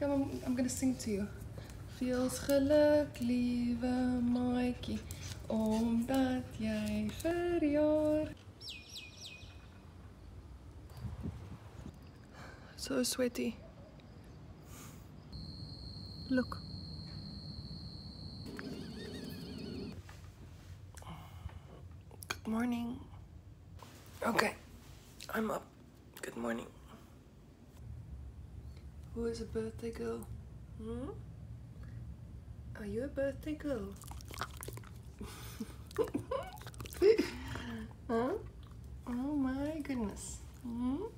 Come, I'm, I'm gonna sing to you. Feels geluk, lieve maatjie, omdat jy verjaar. So sweaty. Look. Good morning. Okay, I'm up. Good morning. Who is a birthday girl? Hmm? Are you a birthday girl? huh? Oh my goodness. Hmm?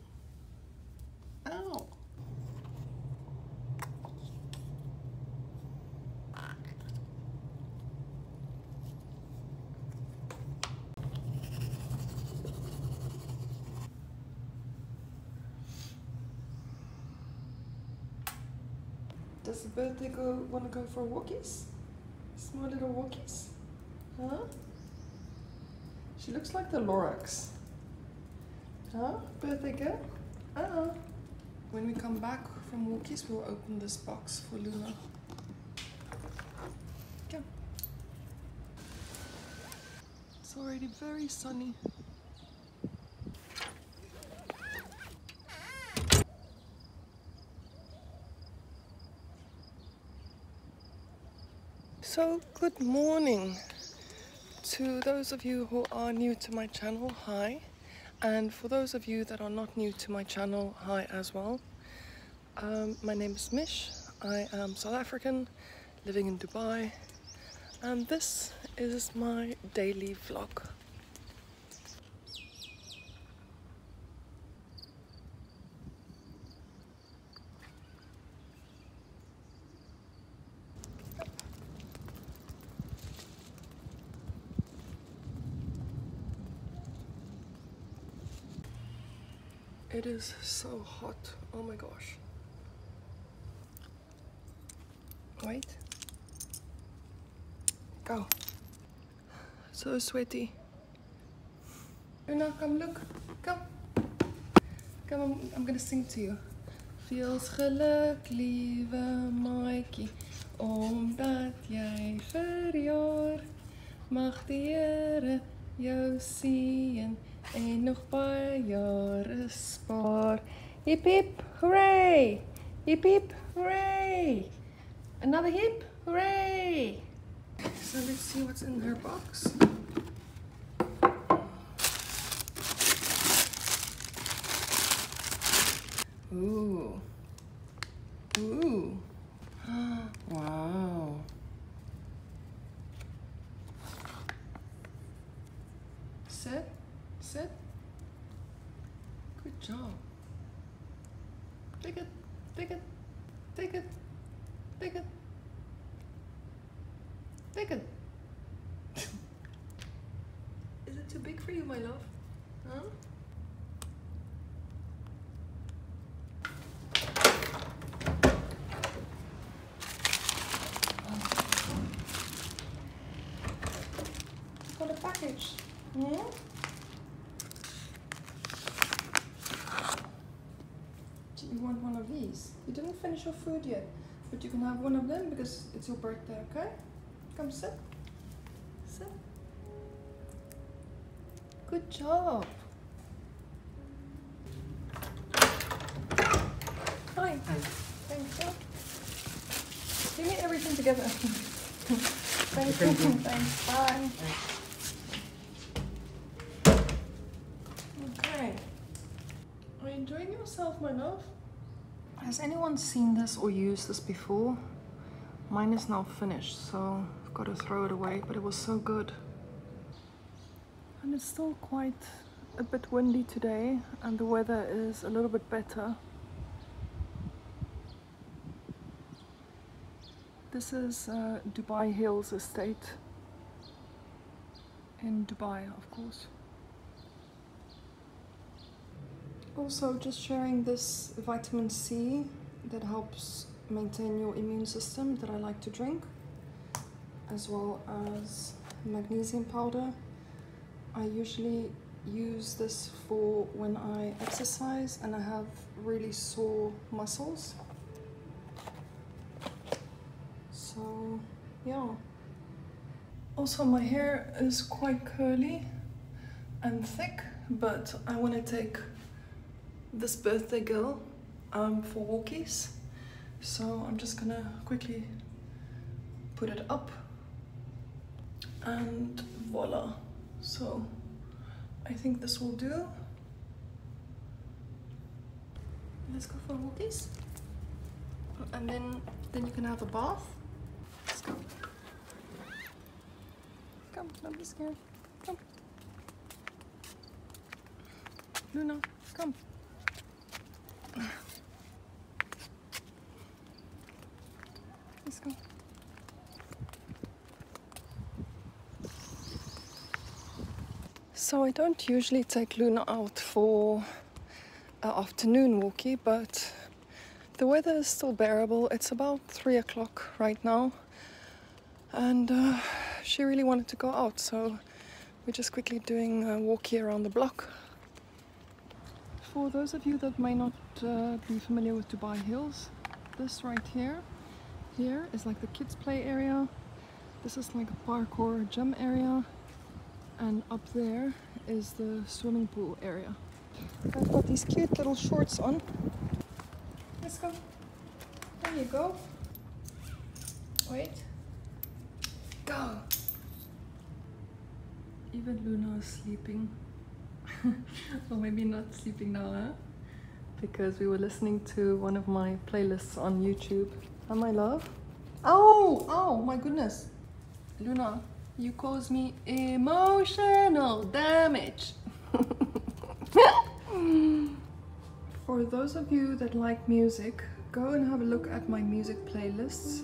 Does the birthday girl want to go for walkies? Small little walkies? Huh? She looks like the Lorax. Huh? Birthday girl? Uh-uh. When we come back from walkies, we'll open this box for Luna. Come. It's already very sunny. So, good morning to those of you who are new to my channel. Hi. And for those of you that are not new to my channel, hi as well. Um, my name is Mish. I am South African, living in Dubai, and this is my daily vlog. It is so hot. Oh my gosh. Wait. Go. So sweaty. Una, come look. Come. Come, I'm, I'm gonna sing to you. Feels geluk, lieve maatjie, omdat jy verjaar. Mag die Here jou seën en nog baie jare spaar. Hip hip, hooray! Hip hip, hooray! Another hip, hooray! So let's see what's in her box. Ooh. Ooh. wow. Sit. Sit. Good job. Take it. Take it. Take it. Take it. Take it. Is it too big for you, my love? Huh? Package. Hmm? Do you want one of these? You didn't finish your food yet, but you can have one of them because it's your birthday, okay? Come sit. Sit. Good job. Hi. Thank you. Give me everything together. Thank you. Thanks. Bye. Okay. Are you enjoying yourself, my love? Has anyone seen this or used this before? Mine is now finished, so I've got to throw it away, but it was so good. And it's still quite a bit windy today, and the weather is a little bit better. This is uh, Dubai Hills Estate in Dubai, of course. Also, just sharing this vitamin C that helps maintain your immune system that I like to drink, as well as magnesium powder. I usually use this for when I exercise and I have really sore muscles. So, yeah. Also, my hair is quite curly and thick, but I want to take this birthday girl um, for walkies. So I'm just gonna quickly put it up and voila. So I think this will do. Let's go for walkies. And then, then you can have a bath. Let's go. Come, don't be scared. Come. Luna, come. Let's go. So I don't usually take Luna out for an afternoon walkie, but the weather is still bearable. It's about three o'clock right now, and uh, she really wanted to go out, so we're just quickly doing a walkie around the block. For those of you that may not uh, be familiar with Dubai Hills, this right here, here is like the kids play area. This is like a parkour gym area, and up there is the swimming pool area. I've got these cute little shorts on. Let's go. There you go. Wait. Go. Even Luna is sleeping. well, maybe not sleeping now, huh? Because we were listening to one of my playlists on YouTube. Am my love? Oh, oh my goodness. Luna, you caused me emotional damage. For those of you that like music, go and have a look at my music playlists.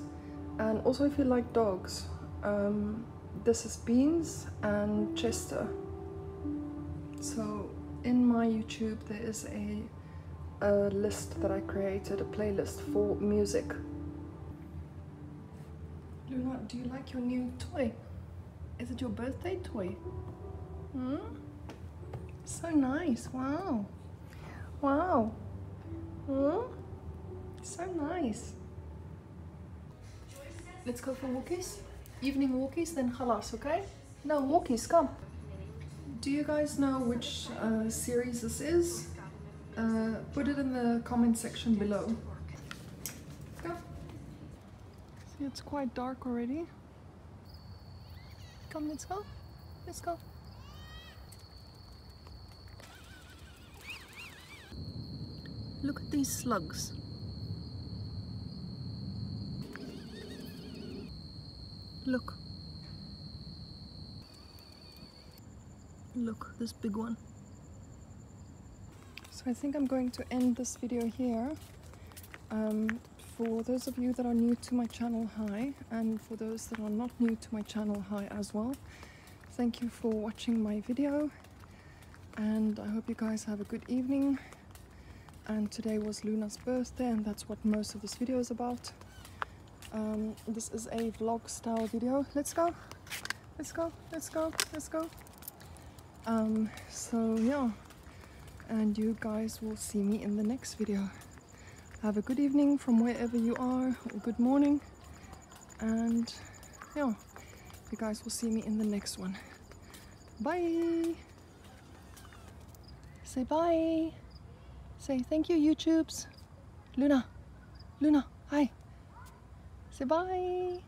And also if you like dogs, um, this is Beans and Chester. So in my YouTube there is a, a list that I created, a playlist for music. Luna, do you like your new toy? Is it your birthday toy? Hmm? So nice, wow. Wow. Hmm? So nice. Let's go for walkies. Evening walkies, then halas, okay? No, walkies, come. Do you guys know which uh, series this is? Uh, put it in the comment section below. Go. See, it's quite dark already. Come, let's go. Let's go. Look at these slugs. Look. Look, this big one. So I think I'm going to end this video here. Um, for those of you that are new to my channel, hi. And for those that are not new to my channel, hi as well. Thank you for watching my video. And I hope you guys have a good evening and today was Luna's birthday and that's what most of this video is about. Um, this is a vlog style video. Let's go, let's go, let's go, let's go. Um, so yeah, and you guys will see me in the next video. Have a good evening from wherever you are, or good morning, and yeah, you guys will see me in the next one. Bye! Say bye! Say thank you, YouTubes. Luna, Luna, hi. Say bye.